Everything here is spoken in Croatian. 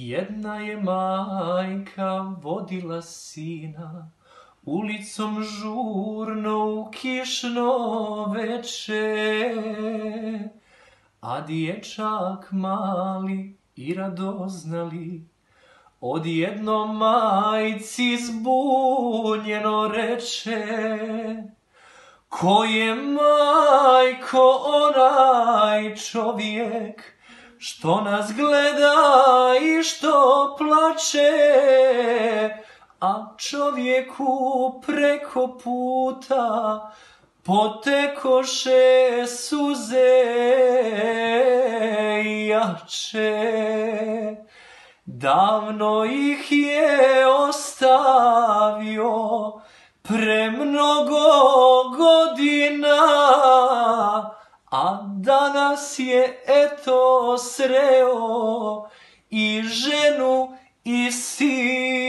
Jedna je majka vodila sina ulicom žurno u kišno veče, a dječak mali i radoznali odjedno majci zbunjeno reče Ko je majko onaj čovjek što nas gleda i što plače, a čovjeku preko puta potekoše suze jače. Davno ih je ostavio premnogo godina, a danas je eto sreo i ženu i sina.